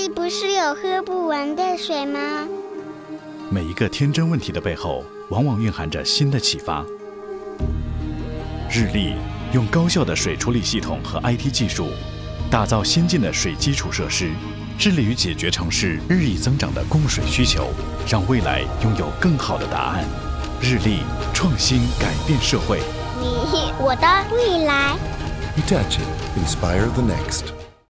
里不是有喝不完的水吗？每一个天真问题的背后，往往蕴含着新的启发。日历用高效的水处理系统和 IT 技术，打造先进的水基础设施，致力于解决城市日益增长的供水需求，让未来拥有更好的答案。日历创新改变社会，你我的未来。Hitachi, inspire the next.